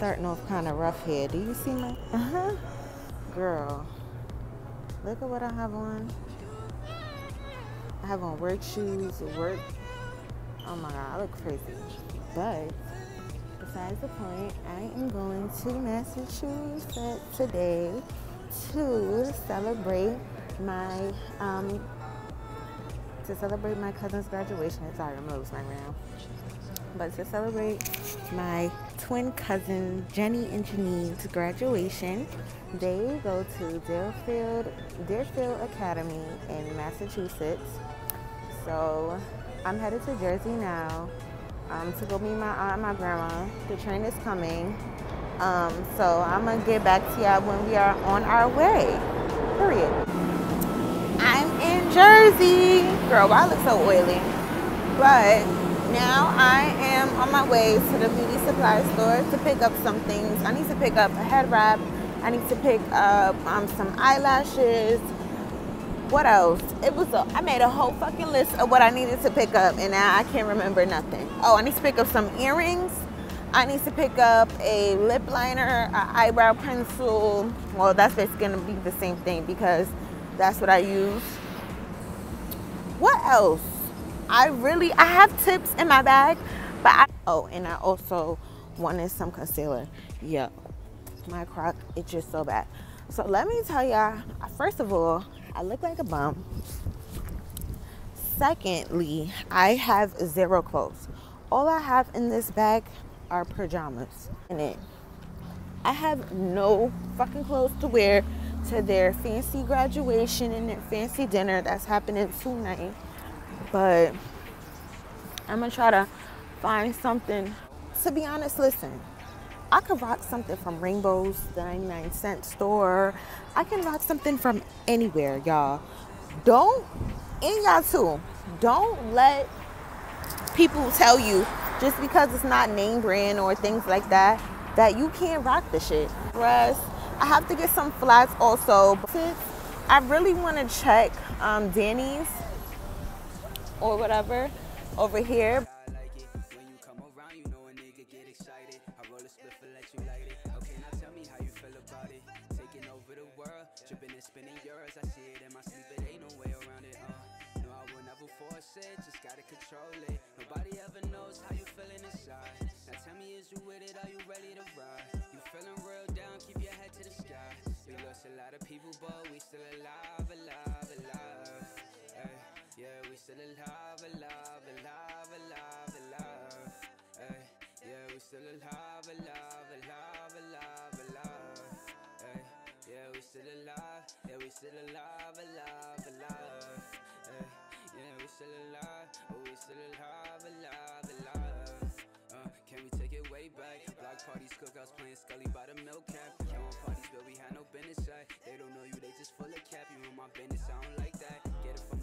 starting off kind of rough here. Do you see my? Uh huh. Girl, look at what I have on. I have on work shoes, work. Oh my god, I look crazy. But besides the point, I am going to Massachusetts today to celebrate my um, to celebrate my cousin's graduation. Sorry, I'm losing my ground. But to celebrate my twin cousin Jenny and Janine's graduation, they go to Deerfield Deerfield Academy in Massachusetts. So I'm headed to Jersey now um, to go meet my aunt and my grandma. The train is coming. Um, so I'm gonna get back to y'all when we are on our way. Period. I'm in Jersey. Girl, why I look so oily? But now I am on my way to the beauty supply store to pick up some things. I need to pick up a head wrap. I need to pick up um, some eyelashes. What else? It was a, I made a whole fucking list of what I needed to pick up and now I can't remember nothing. Oh, I need to pick up some earrings. I need to pick up a lip liner, an eyebrow pencil. Well, that's basically gonna be the same thing because that's what I use. What else? I really, I have tips in my bag, but I, oh, and I also wanted some concealer. Yup, my crock it's just so bad. So let me tell y'all, first of all, I look like a bum. Secondly, I have zero clothes. All I have in this bag are pajamas in it. I have no fucking clothes to wear to their fancy graduation and their fancy dinner that's happening tonight. But I'm gonna try to find something. To be honest, listen, I could rock something from Rainbow's, the 99 cent store. I can rock something from anywhere, y'all. Don't, and y'all too, don't let people tell you just because it's not name brand or things like that that you can't rock the shit. Dress. I have to get some flats also. I really want to check um, Danny's or whatever over here. A lot of people, but we still alive, alive. Ay, yeah, we still alive, alive, alive, alive, alive. Ay, yeah, we still alive, alive, alive, alive, alive. Ay, yeah, we still alive, yeah, we still alive, alive, alive. Ay, yeah, we still alive, oh, we still alive, alive, alive. Uh, can we take it way back? Block parties, cookouts, playing Scully by the milk cap. Count parties, but we had no business at. They don't know you, they just full of cap. You in my business, I don't like that. Get it from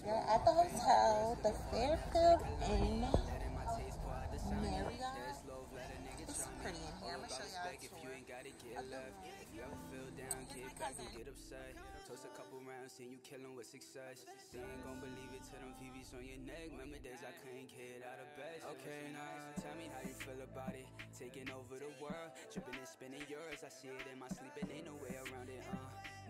We're at the hotel, the Fairfield Inn. letting my taste pour out the sun. Marriott. There's love, let a nigga It's pretty in here. I'm gonna show y'all a if tour. you ain't gotta get left. If you ever feel down, get back and get upset. Toast a couple rounds, seen you killing with success. They ain't gon' believe it till them VVs on your neck. Remember days I couldn't get out of bed. Okay, now tell me how you feel about it. Taking over the world, tripping and spinning yours. I see it in my sleep and ain't no way around it. Uh,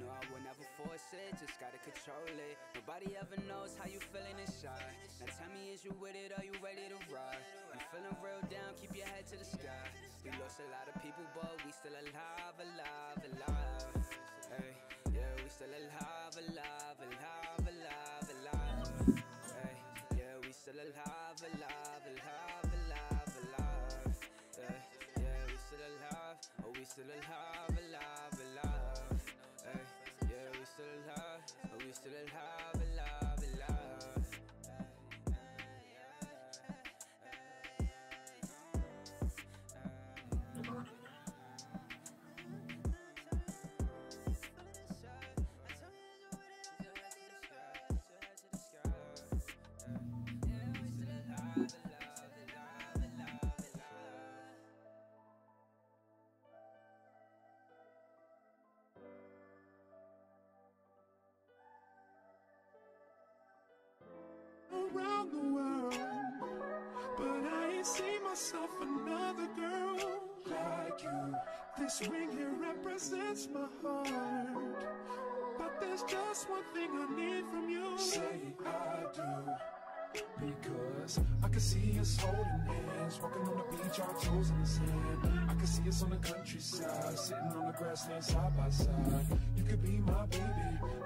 No, I will never force it, just gotta control it. Nobody ever knows how you feeling inside. Now tell me, is you with it? Are you ready to ride? You feeling real down? Keep your head to the sky. We lost a lot of people, but we still alive, alive, alive. Hey, yeah, we still alive, alive, alive, alive, alive. Hey, yeah, we still alive, alive, alive, alive, alive. Hey, yeah, we still alive, oh, we still alive, still alive, oh, we still alive, around the world. But I ain't seen myself another girl like you. This ring here represents my heart. But there's just one thing I need from you. Say I do. Because I can see us holding hands, walking on the beach, our toes in the sand. I can see us on the countryside, sitting on the grassland side by side. You could be my baby,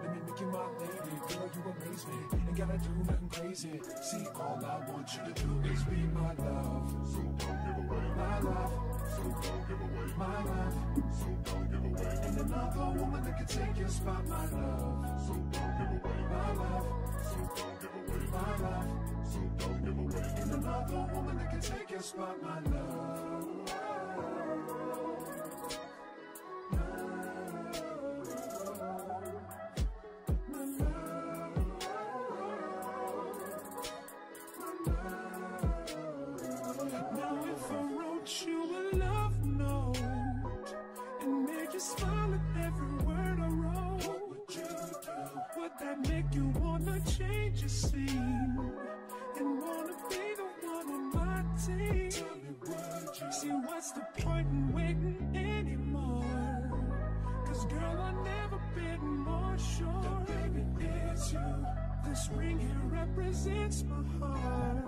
let me make you my lady. Girl, you amaze me, ain't gotta do nothing crazy. See, all I want you to do is be my love. So don't give away my love. So don't give away my love. So don't give away. Ain't another woman that can take your spot, my love. So don't give away my love. So don't give away my love. So don't give away. Ain't another woman that can take your spot, my love. Change your and wanna be the one on my team? Tell me, would you? See, what's the point in waiting anymore? Cause girl, I've never been more sure that baby it's you. This ring here represents my heart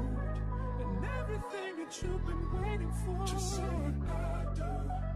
and everything that you've been waiting for. Just say I do.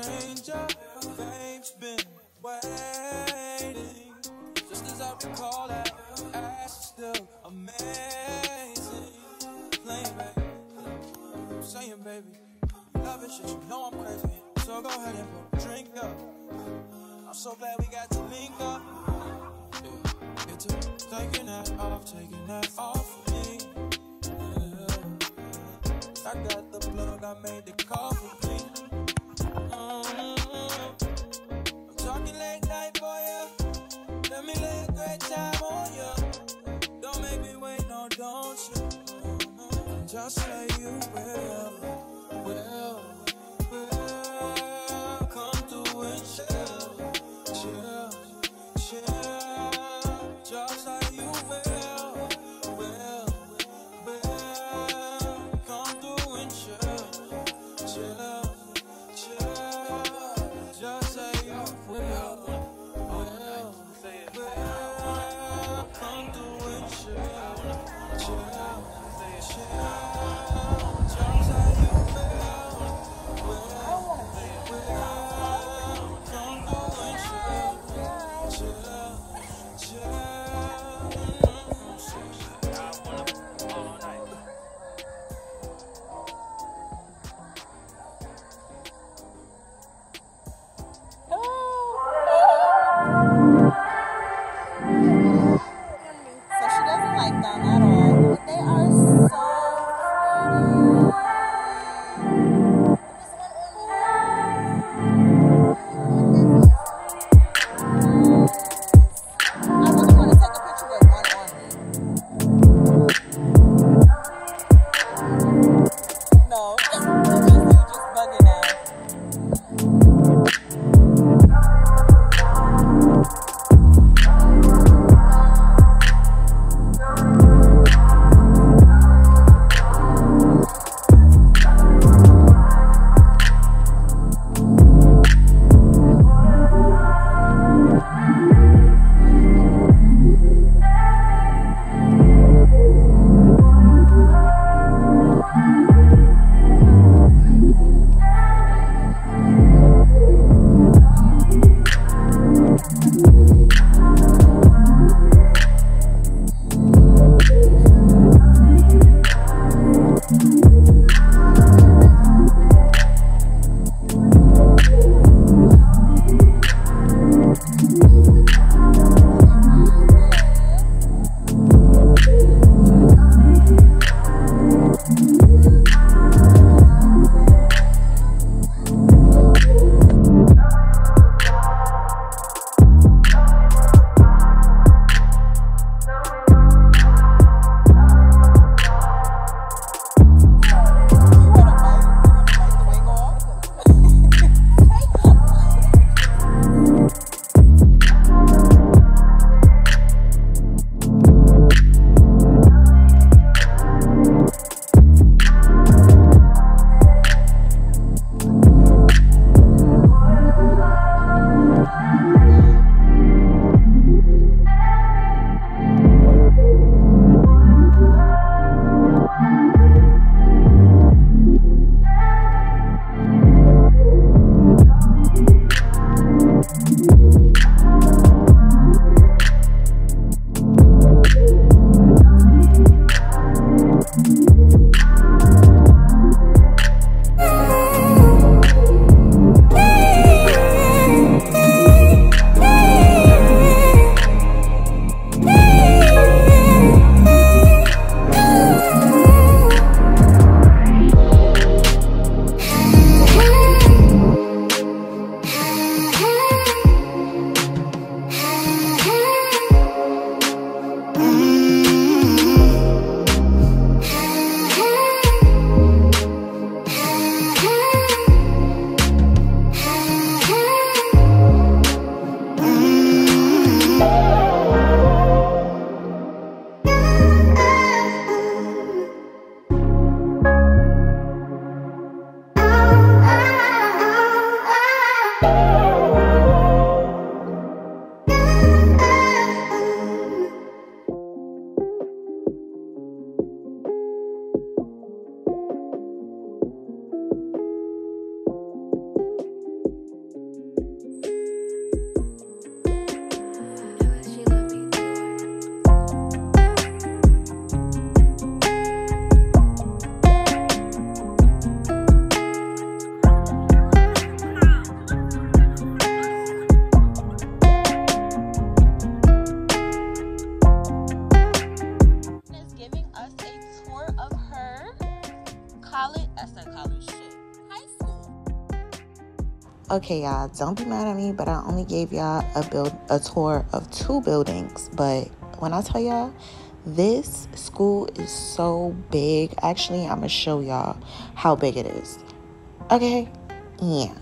stranger. Fame's been waiting. Just as I recall that, ass is still amazing. Playing, baby. Saying, baby. Love it, shit, you know I'm crazy. So go ahead and put drink up. I'm so glad we got to link up. Yeah. It's a taking that off, taking that off of me. Yeah. I got the plug, I made the call for me. Okay, y'all, don't be mad at me, but I only gave y'all a build a tour of two buildings. But when I tell y'all, this school is so big. Actually, I'm gonna show y'all how big it is. Okay, yeah.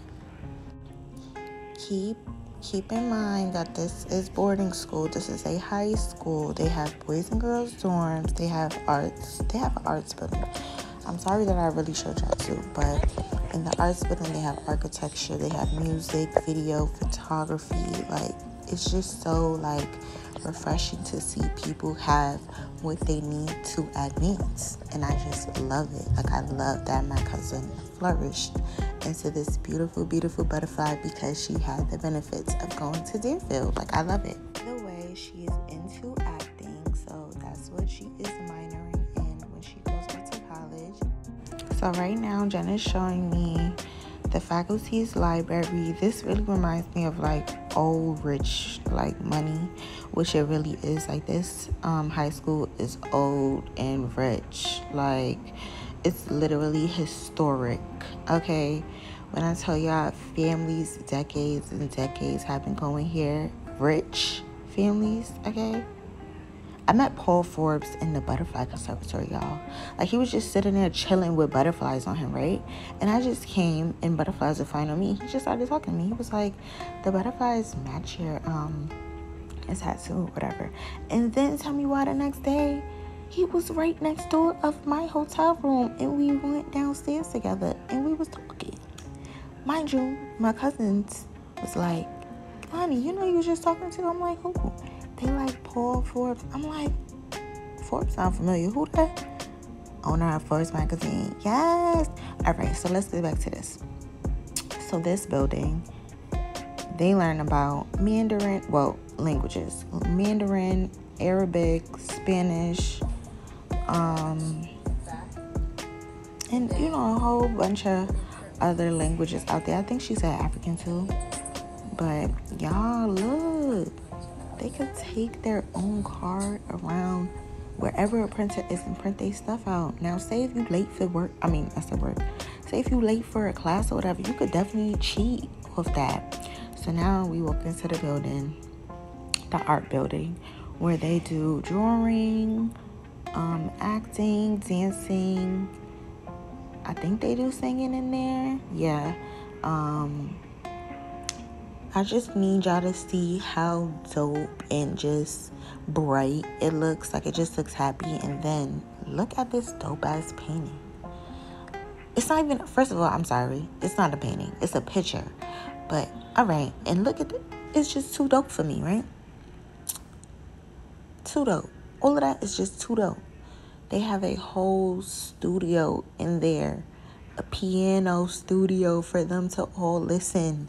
Keep keep in mind that this is boarding school. This is a high school. They have boys and girls dorms. They have arts. They have an arts building. I'm sorry that I really showed y'all too, but in the arts but then they have architecture, they have music, video, photography. Like it's just so like refreshing to see people have what they need to advance and i just love it like i love that my cousin flourished into this beautiful beautiful butterfly because she had the benefits of going to deerfield like i love it the way she is so right now jen is showing me the faculty's library. This really reminds me of like old rich like money which it really is. Like this um, high school is old and rich. Like it's literally historic okay? When i tell y'all families decades and decades have been going here. Rich families okay I met Paul Forbes in the Butterfly Conservatory, y'all. Like he was just sitting there chilling with butterflies on him, right? And I just came and butterflies were flying on me. He just started talking to me. He was like, "The butterflies match your um his tattoo, whatever." And then tell me why the next day he was right next door of my hotel room, and we went downstairs together and we was talking. Mind you, my cousins was like, "Honey, you know you was just talking to." I'm like, "Who?" They like Paul Forbes. I'm like, Forbes sound familiar. Who that? Owner of Forbes magazine. Yes. All right, so let's get back to this. So this building, they learn about Mandarin, well, languages. Mandarin, Arabic, Spanish, um, and you know, a whole bunch of other languages out there. I think she said African too. But y'all look they could take their own card around wherever a printer is and print their stuff out. Now, say if you late for work, I mean, that's the word. Say if you late for a class or whatever, you could definitely cheat with that. So now we walk into the building, the art building, where they do drawing, um, acting, dancing. I think they do singing in there. Yeah. Um, I just need y'all to see how dope and just bright it looks. Like it just looks happy. And then look at this dope ass painting. It's not even, first of all, I'm sorry. It's not a painting, it's a picture. But all right. And look at it. It's just too dope for me, right? Too dope. All of that is just too dope. They have a whole studio in there, a piano studio for them to all listen